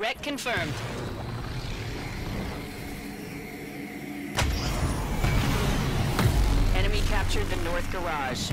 Wreck confirmed. Enemy captured the north garage.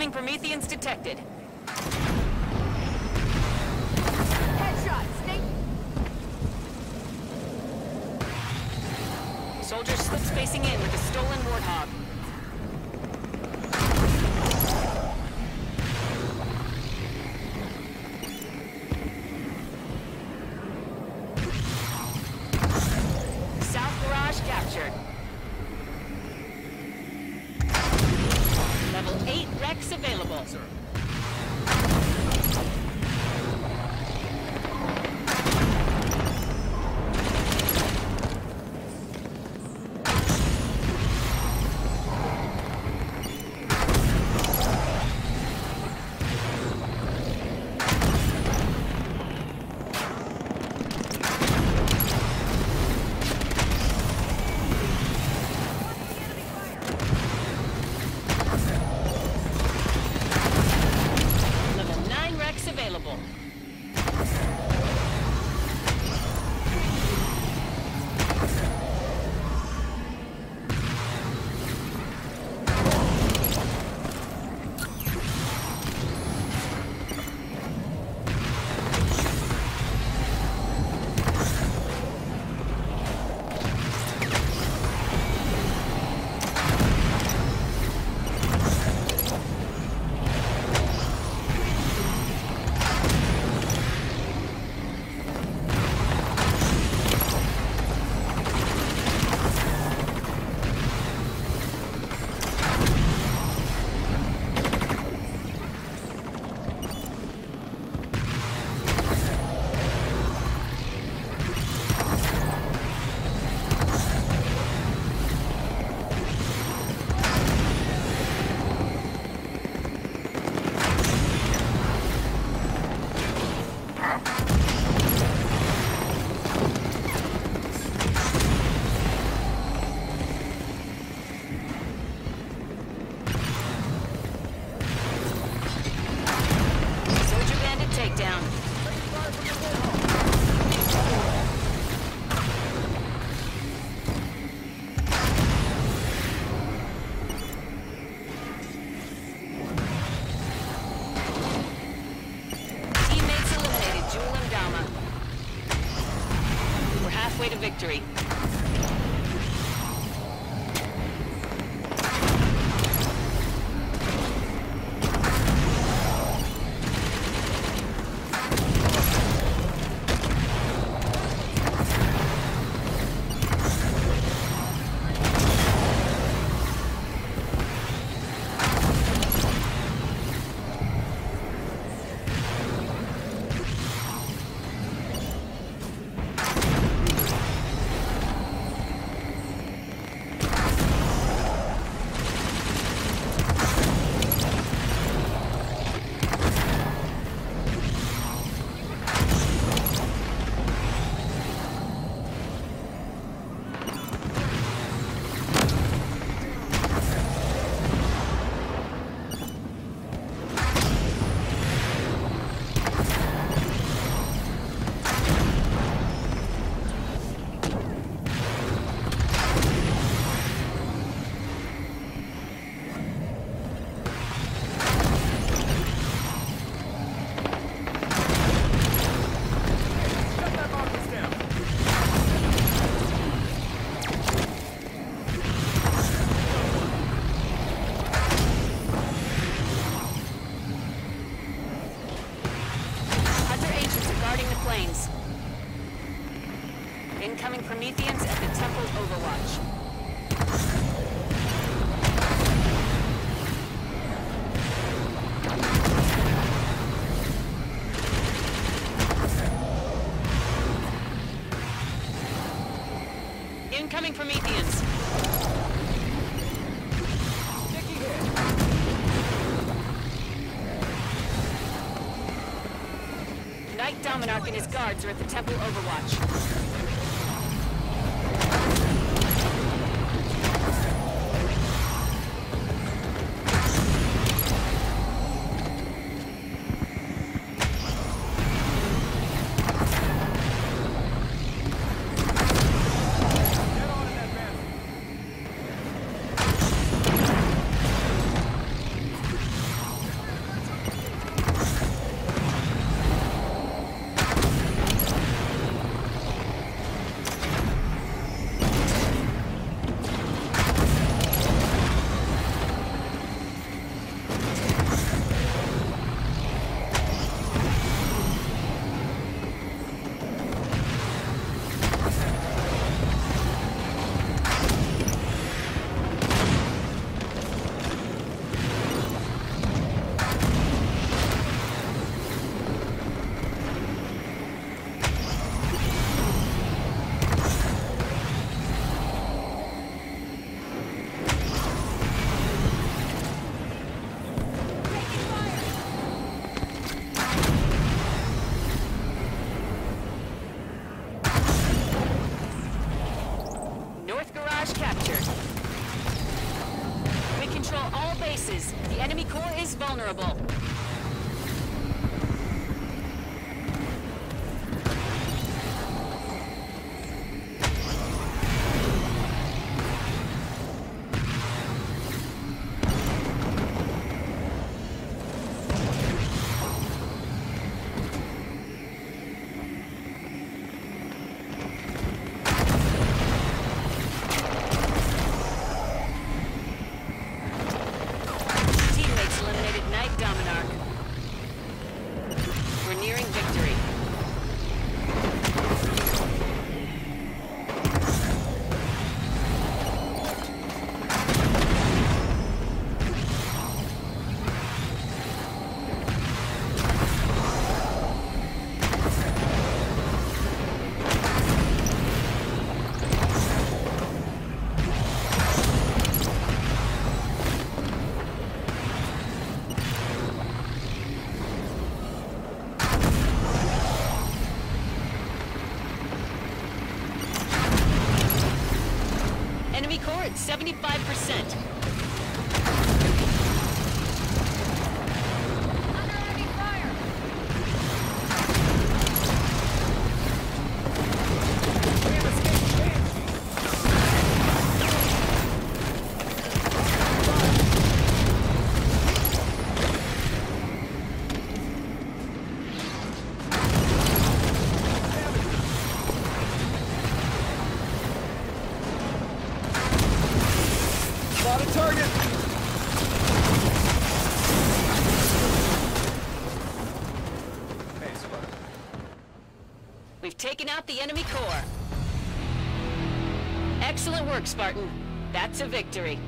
Incoming Prometheans detected. Headshot, Snake. Soldier slips facing in with a stolen Warthog. Incoming Prometheans. Knight Dominarch and his guards are at the Temple Overwatch. At 75%. Spot a target! We've taken out the enemy core. Excellent work, Spartan. That's a victory.